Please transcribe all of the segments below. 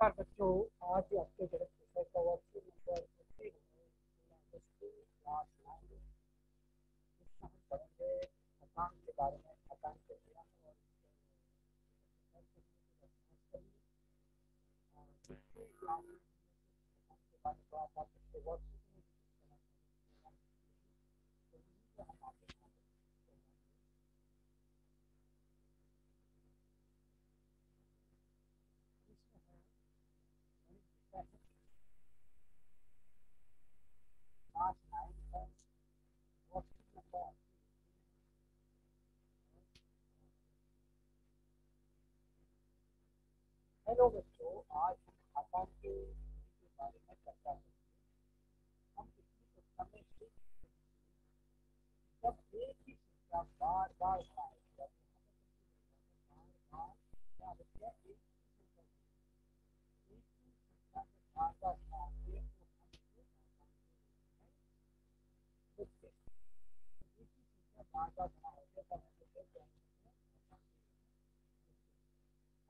नमस्कार बच्चों, आज आपके गणित विषय का वर्कशीट नंबर फिफ्टीन पढ़ेंगे अकांक के बारे में अकांक के बारे में आप आपके वर्कशीट में तो हम आपके साथ इसमें है गणित विषय है क्लास नाइन का वर्कशीट नंबर हेलो बच्चों आज हम खाता के बारे में चर्चा करेंगे हम पिछली कक्षा में हैं जब एक ही संख्या बार बार आए जब बार बार क्या होता है एक ही संख्या एक ही संख्या में बार बार आते हैं तो हम उसे आसान के रूप में लिखते हैं एक ही संख्या बार बार बना होते तब हम उसे क्या लिखते हैं आसान के रूप में लिखते हैं अब देखिए यहाँ यहाँ पे यहाँ पर देखिए फाइव फाइव फाइव ये सात बार बना होगी एक ही संख्या सात बार बना होगी तो हमने इसको देखा फाइव सात अब इसमें क्या है फाइव के साथ तो हमने क्या है फाइव क्या है पाँच क्या है उसका आधार है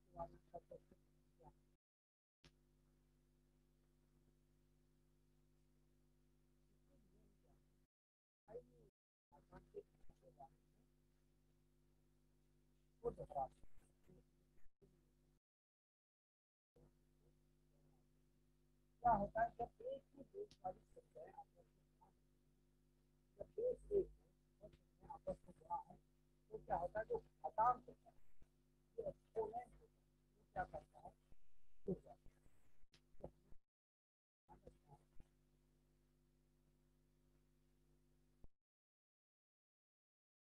क्या होता है जब एक ही बेस वाली संख्याएँ आपस में जब एक और आपस में जुड़ा है तो क्या होता है जो घातांक होता है जो एक्सपोनेंट क्या करता है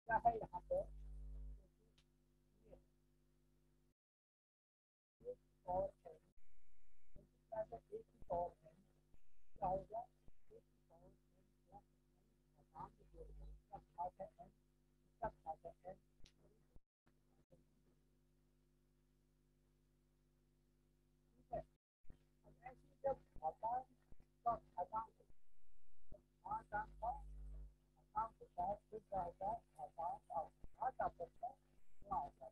है यहाँ एक और है एक और है क्या होगा एक ही और है प्लस एन घातांक जोड़ दो इसका घात है एन इसका घात है एन ठीक है अब ऐसे ही जब घातांक का घातांक होता है घातांक का क्या होता है घातांक और घात आपस में गुणा होता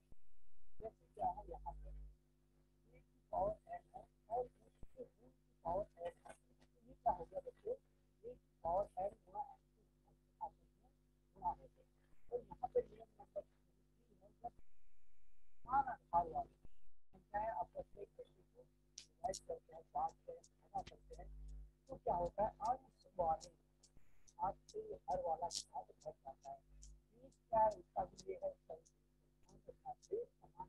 जैसे क्या है यहाँ पे की पावर एन है और उसके रूट की पावर एन है ये क्या हो गया बच्चे एक पावर एन गुणा एन की आपस में गुणा हो गया तो यहाँ पे नियम नंबर थ्री है जब समान आधार वाली संख्याएँ आपस में एक दूसरे को डिवाइड करते हैं बांटते हैं गुणा करते हैं तो क्या होता है वाले हाथ से हर वाला घात घट जाता है बीच क्या है इसका भी ये है समान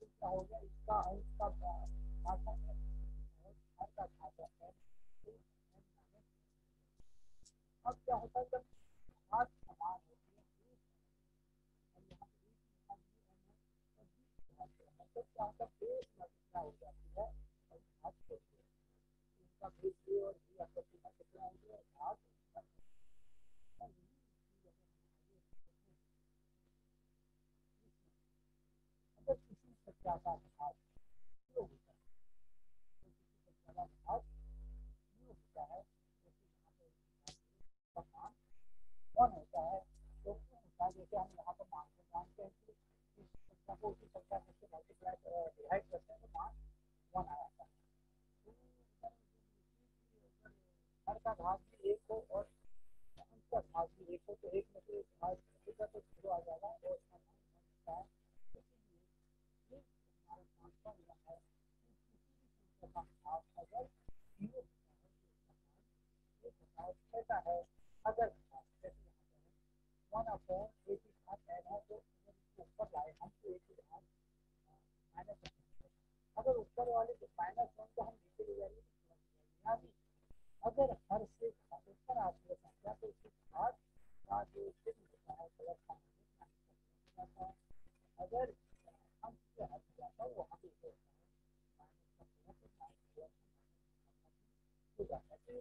तो क्या हो गया इसका अंश का खाता है और हर का खाता है तो अब क्या होता है जब हाथ समान होती है और है और है तो क्या होता है बेस मल्टीप्लाई हो जाती है और घात होती है इनका बेस ए और बी आपस में मल्टीप्लाई होंगे और घात इसका और यही चीज़ अगर हम आगे देखें इसमें अगर का ज़ीरो होता है तो का होता जैसे का हम यहाँ पर मान को जानते हैं कि इस संख्या को उसी संख्या में से मल्टीप्लाई डिवाइड करते हैं तो मान वन आ जाता है हर का घात भी एक हो और अंश का घात भी एक हो तो एक में से घात घटेगा तो ज़ीरो आ जाएगा और है वन अपॉन एक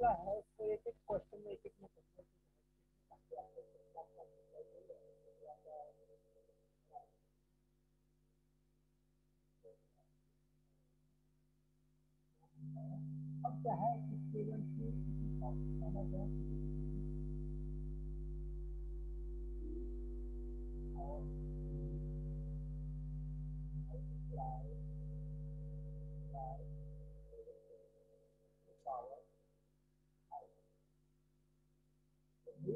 मामला है उसको एक एक क्वेश्चन में एक एक मुकदमा अब क्या है स्टूडेंट की और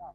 Okay.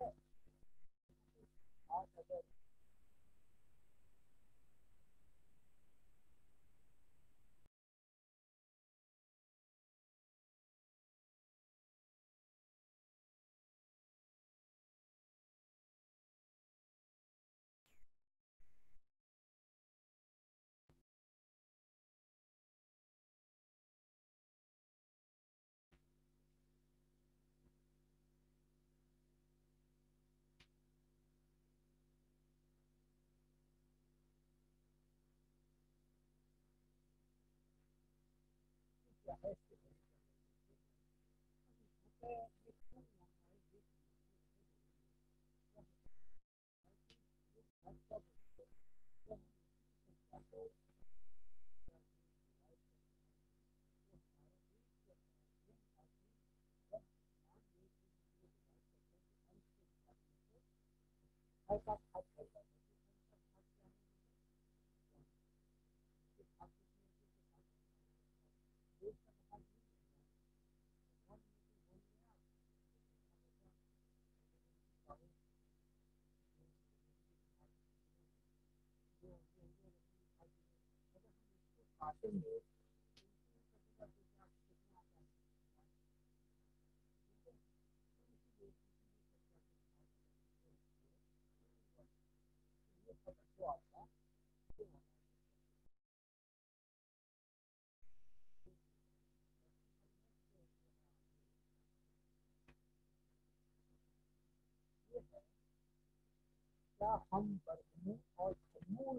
तो इसके लिए और इस बराबर हो जाएगा घटना के साथ काम अब अगला सवाल है ग्यारह की पावर बताया कि घटा का जाता आज अगर क्या हम वर्गमूल और घनमूल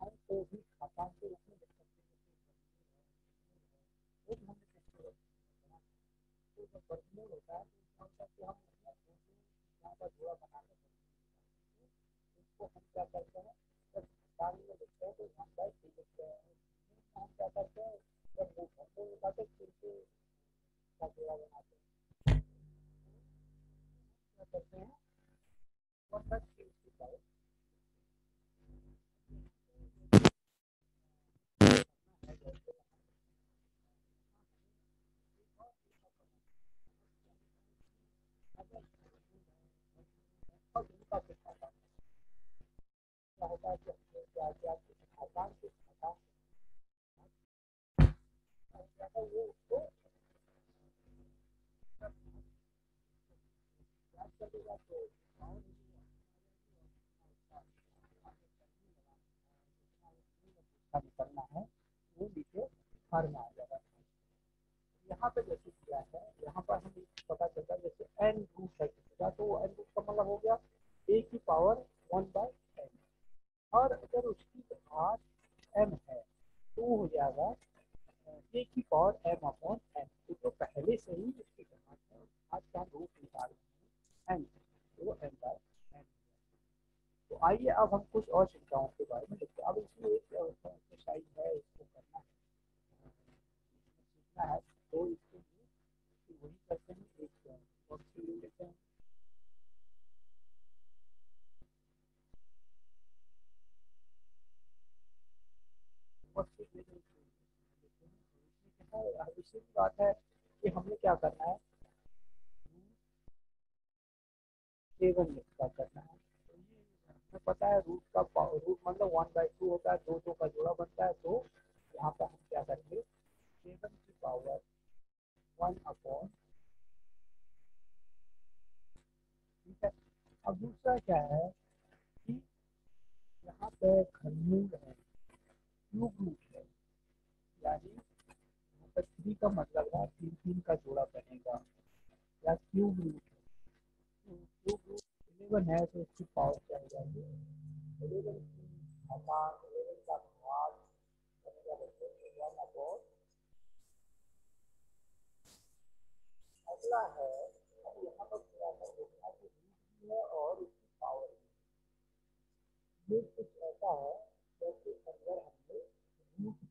को भी घातांक के रूप में लिख सकते हैं वो भी हमने बना तो जब वर्गमूल होता है तो होता है कि हम उसमें दो दो संख्याओं का जोड़ा बनाकर उसको हम क्या करते हैं, जब घटाने में लिखते हैं तो वन बाई टू लिखते हैं। हम क्या करते हैं, जब वो घंटे में जाते फिर से का जोड़ा बनाते हैं। क्या करते हैं बाई थ्री की पावर और उनका कुछ खाता क्या होता है कि हमने क्या किया कि आसान से आसान क्या है वो उसको याद कर देगा तो गाँव करना है वो नीचे हर में आ जाएगा यहाँ पे जैसे किया है। यहाँ पर हम पता चलता है जैसे एन रूट है तो एन रूट का मतलब हो गया ए की पावर वन बाय और अगर उसकी घात एम है तो हो जाएगा ए की पावर एम अपॉन एन तो जो पहले से ही उसकी घात है। घात का रूप निकाल एन तो एम बाय एन तो आइए अब हम कुछ और संख्याओं के बारे में देखते अब इसमें एक एक्सरसाइज है, इसको करना है। सीखना है। तो इसके लिए वही करते हैं एक ले लेते हैं। दूसरी बात है कि हमने क्या करना है करना है हमें पता है रूट का रूट मतलब वन बाई टू होता है दो दो का जोड़ा बनता है तो यहाँ पर हम क्या करेंगे सेवन की पावर वन अपॉन ठीक है अब दूसरा क्या है कि यहाँ पे घनमूल है क्यूब रूट है यानी तो थ्री का मतलब है तीन तीन का जोड़ा बनेगा। या cube root cube root eleven है तो उसकी पावर क्या हो जाएगी? इलेवन हमार इलेवन का भाग बनेगा बच्चे वन अपॉन अगला है अब यहाँ पर पूरा कर देखना कि रूट है और उसकी पावर ये कुछ ऐसा है जैसे अगर हमने रूट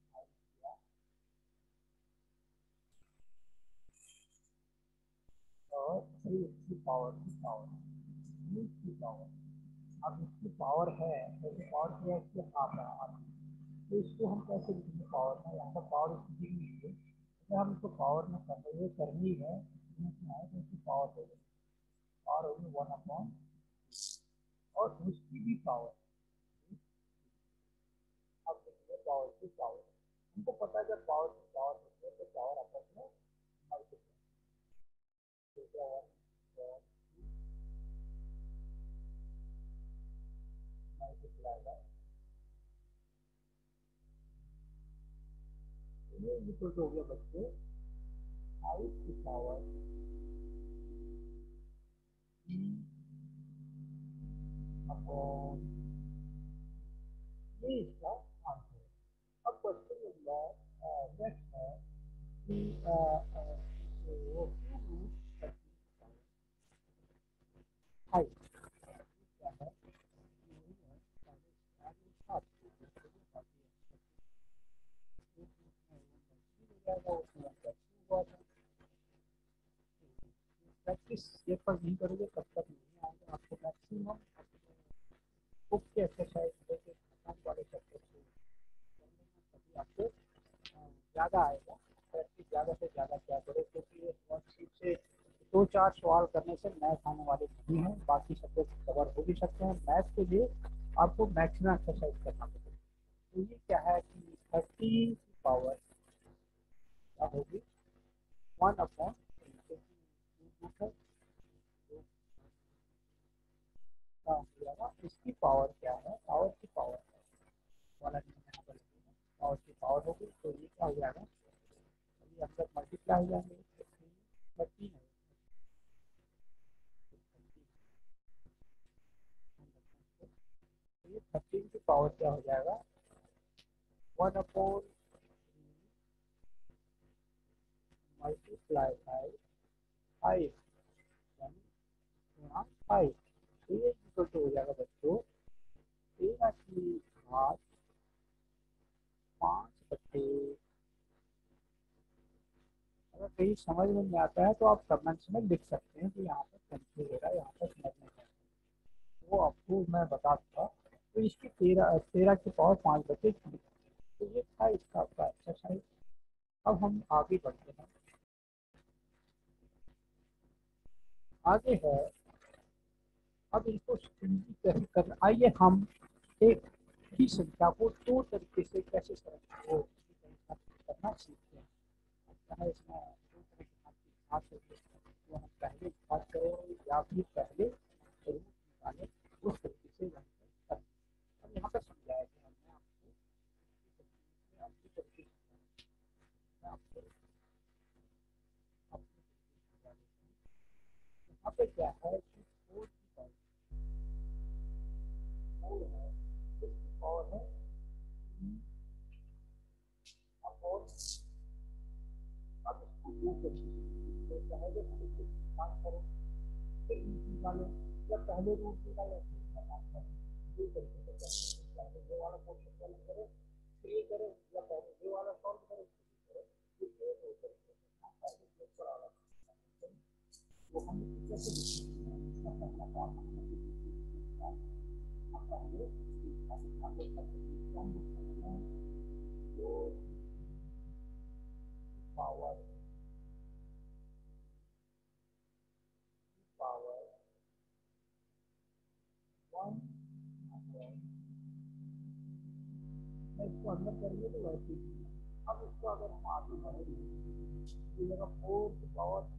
फिर इसकी पावर की पावर रूट की पावर अब इसकी पावर है जैसे पावर क्या है इसकी हाफ़ है हाफ़ तो इसको हम कैसे लिखेंगे पावर में यहाँ पर पावर इसकी दी है अगर हम इसको पावर में कर करनी है इसमें है तो इसकी पावर हो गई पावर होगी वन अपॉन और उसकी भी पावर अब देखिए पावर की पावर हमको पता है जब पावर की पावर होती है तो पावर आपस में मल्टीप्लाई मल्टीप्लाई बाय ये इक्वल हो गया बच्चे फाइव की पावर अपॉन ये इसका आंसर अब क्वेश्चन नंबर नेक्स्ट है कि वो रूट फाइव क्या है प्रैक्टिस ये पर नहीं करोगे, तब तक नहीं आएगा आपको मैक्सिमम बुक के एक्सरसाइज लेके खत्म वाले चैप्टर से तभी आपको ज़्यादा आएगा। प्रैक्टिस ज़्यादा से ज़्यादा क्या करो, क्योंकि वर्कशीट से दो चार सवाल करने से मैथ आने वाले नहीं हैं। बाकी सब्जेक्ट कवर हो भी सकते हैं। मैथ के लिए आपको मैक्सिमम एक्सरसाइज करना पड़ेगा। तो ये क्या है कि थर्टी पावर क्या होगी? वन अपॉन इसकी पावर क्या है? पावर की पावर पावर की पावर होगी तो ये क्या हो जाएगा? अभी मल्टीप्लाई हो जाएँगे थर्टीन है ये थर्टीन की पावर क्या हो जाएगा? One upon multiply by five गुणा फाइव तो इक्वल टू हो जाएगा बच्चों तेरह की घात पाँच बटे अगर कहीं समझ में नहीं आता है तो आप कमेंट्स में लिख सकते हैं कि यहाँ पर कंफ्यूज हो रहा है यहाँ पर समझ नहीं वो आपको मैं बता दूँगा। तो इसकी तेरह तेरह की पावर पाँच बटे तो ये था इसका आपका एक्सरसाइज अब हम आगे बढ़ते हैं। आगे है। अब इनको कैसे करना आइए हम एक ही संख्या को दो तरीके से कैसे करना सीखते हैं। चाहे इसमें दो की होती तो हम पहले बात करें या फिर पहले उस तरीके से यहाँ पर समझाया कि हमने आपको अपनी तरीके से आपको अपनी पे क्या है कि फोर की पावर फोर है इसकी पावर है अब इसको दो तरीके से पहले रूट से काम करो फिर रूट निकालो या पहले रूट निकालो फिर काम करो दो तरीके से पहले ये वाला क्वेश्चन सॉल्व करो फिर ये करो या पहले ये वाला सॉल्व करो फिर ये करो ये दो तरीके से पहले ये थोड़ा अलग वो हम कैसे लिखेंगे इसका पहला काम हमने लिखा हम पहले हम लोग हम लिखते हैं तो पावर पावर वन इसको अंदर करेंगे तो वैसे ही अब इसको अगर हम आगे बढ़ेंगे तो जगह फोर पावर थ्री हमने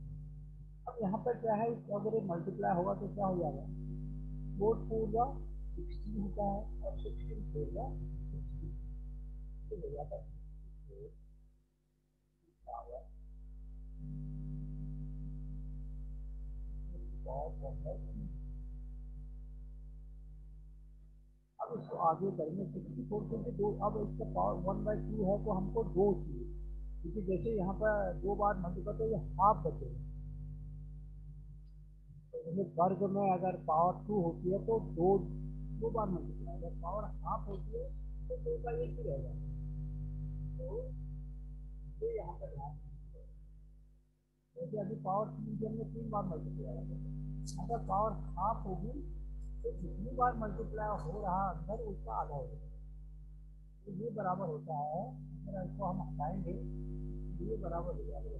यहाँ पर क्या है इसको अगर ये मल्टीप्लाई होगा तो क्या हो जाएगा? फोर फोर का सिक्सटीन होता है और सिक्सटीन फोर का अब इसको आगे करेंगे सिक्सटी फोर क्योंकि दो। अब इसका पावर वन बाई टू है तो हमको दो चाहिए। क्योंकि जैसे यहाँ पर दो बार मल्टीपल तो ये हाफ़ बचेगा। वर्ग में अगर पावर टू होती है तो दो दो बार मल्टीप्लाई अगर पावर हाफ़ होती है तो दो का एक ही रहेगा। तो ये यहाँ पर ध्यान जैसे अभी पावर तीन की हमने तीन बार मल्टीप्लाई अगर पावर हाफ़ होगी तो जितनी बार मल्टीप्लाई हो रहा अंदर, उसका आधा हो जाएगा। तो ये बराबर होता है, अगर इसको हम हटाएँगे तो ये बराबर हो जाएगा।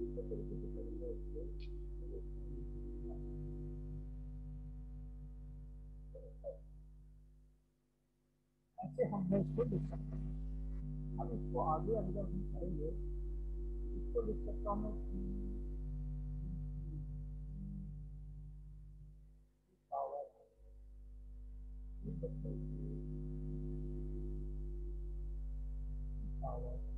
पावर हम पहले ट्रांसफ़र इसको लिख सकते हैं। अब इसको आगे अगर हम करेंगे, इसको लिख सकता हूँ पावर पावर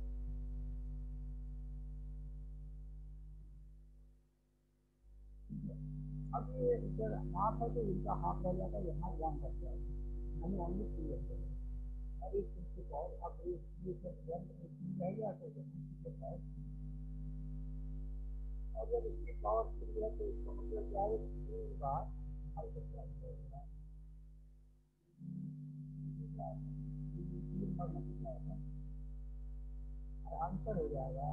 अब ये इधर हाफ़ है तो इनका हाफ़ रह जाता है यहाँ वन रह जाएगा। हमें ओनली टू रहते हैं और इस इसके पावर अब ये वन थ्री रह गया तो इसके पावर अगर इसकी पावर थ्री है तो इसको मतलब क्या है तीन बार मल्टीप्लाई करेगा तीन बार और आंसर हो जाएगा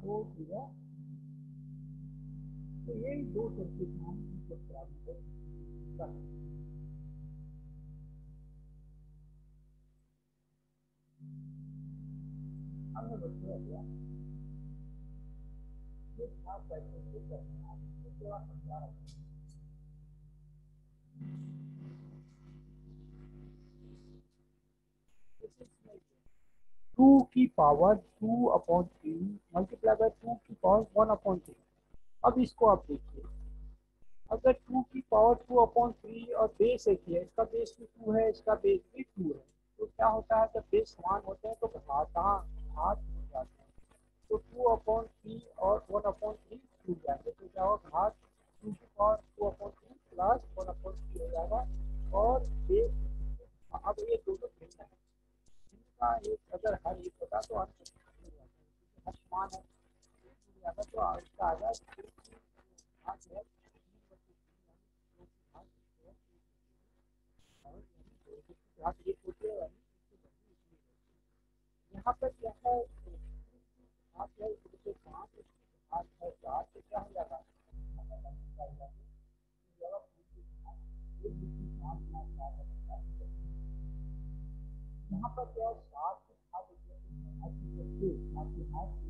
फोर पूरा तो यही दो सर्किट हम प्राप्त कर को करना टू की power two upon three multiply by two की पावर वन अपॉन थ्री। अब इसको आप देखिए। अगर टू की पावर टू अपॉन थ्री और बेस एक ही है इसका बेस भी टू है, इसका बेस भी टू है तो क्या होता है, जब बेस समान होते हैं तो घाता घात हो जाते हैं। तो टू अपॉन थ्री और वन अपॉन थ्री टूट जाएँगे। तो क्या होगा, घात टू की power two upon three plus one upon three हो जाएगा और बेस अब ये दोनों भिन्न है। इनका एक अगर हर एक होता तो अंत समान है जाता तो इसका आ जाए यहाँ पर क्या है? हाथ है इसके पाँच हाथ है। चार से क्या हो जाएगा यहाँ पर क्या सात हाथ हाथ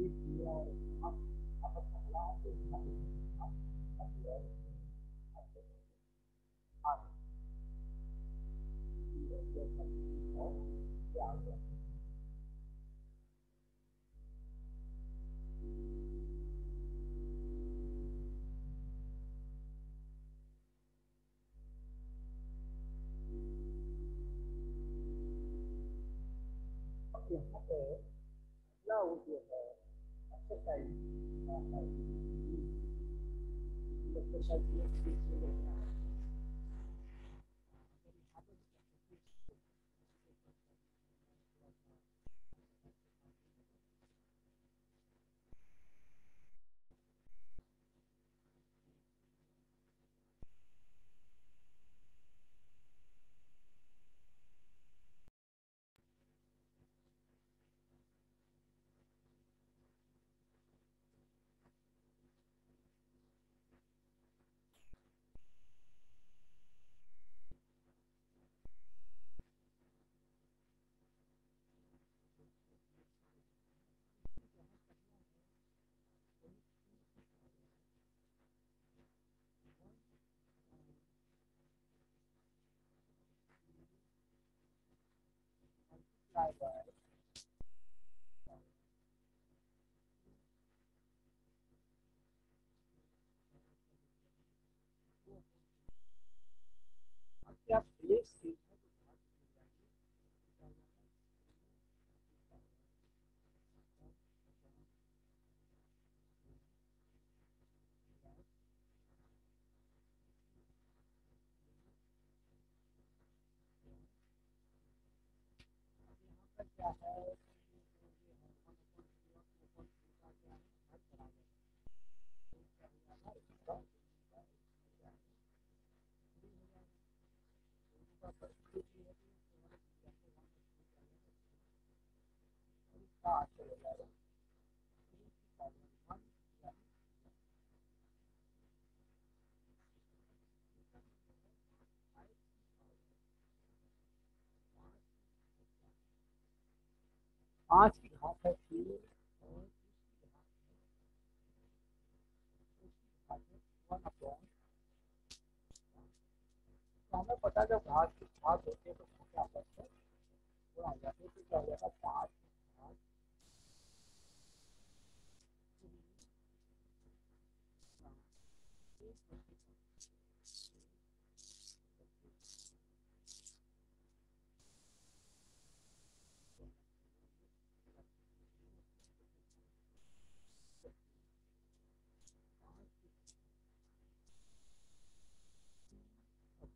Yeah, okay. Thank you. até a peixe. God. पाँच की घात है तीन तो हमें पता जब घात की घात होती है तो क्या होता है क्या हो जाता है पाँच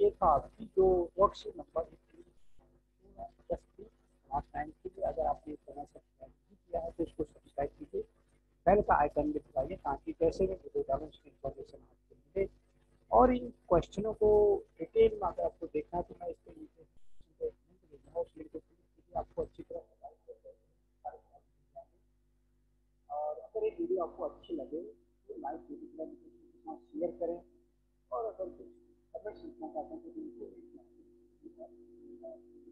ये था आपकी जो वर्कशीट नंबर टाइम के लिए अगर आपने इस चैनल सब्सक्राइब नहीं किया है तो इसको सब्सक्राइब कीजिए। बेल का आइकन भी दबाइए ताकि जैसे भी वीडियो डालूँ, उसकी इन्फॉर्मेशन आपको मिले। और इन क्वेश्चनों को डिटेल में अगर आपको देखना है तो मैं इसके नीचे उस लिंक को क्लिक कीजिए, आपको अच्छी तरह और अगर ये वीडियो आपको अच्छी लगे तो लाइक शेयर करें। और अगर कुछ अगर सीखना चाहते हैं तो बिल्कुल कमेंट